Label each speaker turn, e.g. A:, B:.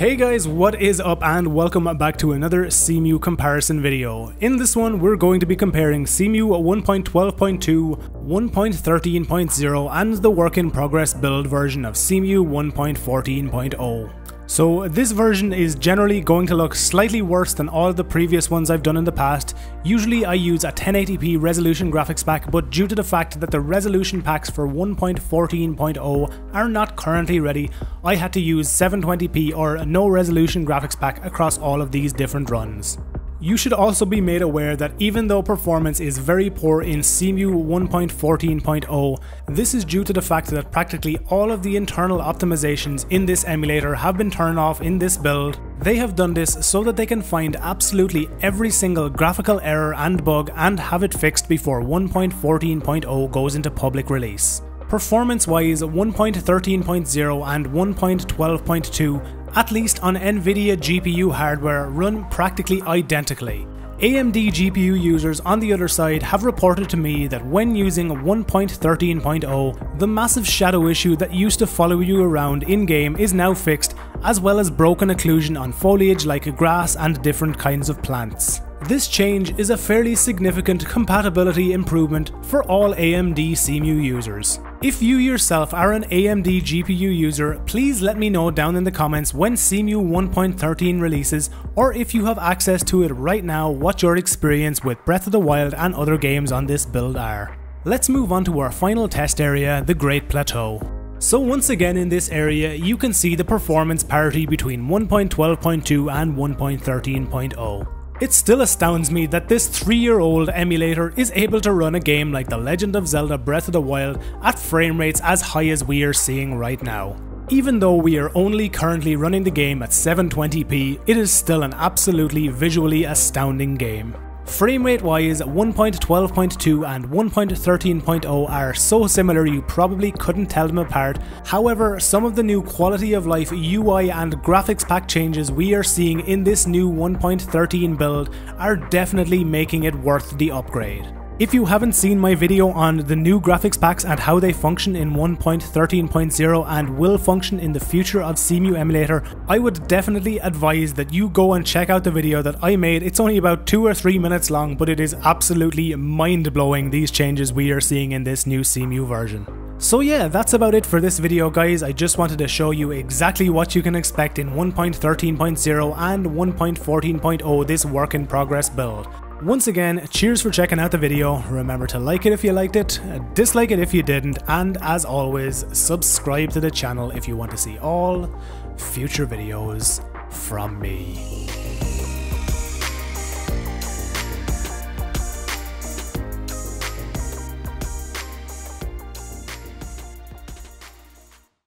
A: Hey guys, what is up and welcome back to another Cemu comparison video. In this one, we're going to be comparing Cemu 1.12.2, 1.13.0 and the work in progress build version of Cemu 1.14.0. So this version is generally going to look slightly worse than all the previous ones I've done in the past. Usually I use a 1080p resolution graphics pack, but due to the fact that the resolution packs for 1.14.0 are not currently ready, I had to use 720p or no resolution graphics pack across all of these different runs. You should also be made aware that even though performance is very poor in Cemu 1.14.0, this is due to the fact that practically all of the internal optimizations in this emulator have been turned off in this build. They have done this so that they can find absolutely every single graphical error and bug and have it fixed before 1.14.0 goes into public release. Performance wise, 1.13.0 and 1.12.2 at least on Nvidia GPU hardware, run practically identically. AMD GPU users on the other side have reported to me that when using 1.13.0, the massive shadow issue that used to follow you around in-game is now fixed, as well as broken occlusion on foliage like grass and different kinds of plants. This change is a fairly significant compatibility improvement for all AMD Cemu users. If you yourself are an AMD GPU user, please let me know down in the comments when Cemu 1.13 releases or if you have access to it right now what your experience with Breath of the Wild and other games on this build are. Let's move on to our final test area, the Great Plateau. So once again in this area, you can see the performance parity between 1.12.2 and 1.13.0. It still astounds me that this 3 year old emulator is able to run a game like The Legend of Zelda Breath of the Wild at frame rates as high as we are seeing right now. Even though we are only currently running the game at 720p, it is still an absolutely visually astounding game. Framerate wise, 1.12.2 and 1.13.0 are so similar you probably couldn't tell them apart. However, some of the new quality of life UI and graphics pack changes we are seeing in this new 1.13 build are definitely making it worth the upgrade. If you haven't seen my video on the new graphics packs and how they function in 1.13.0 and will function in the future of Cemu emulator, I would definitely advise that you go and check out the video that I made. It's only about 2 or 3 minutes long, but it is absolutely mind-blowing these changes we are seeing in this new Cemu version. So yeah, that's about it for this video guys, I just wanted to show you exactly what you can expect in 1.13.0 and 1.14.0 this work in progress build. Once again, cheers for checking out the video, remember to like it if you liked it, dislike it if you didn't, and as always, subscribe to the channel if you want to see all future videos from me.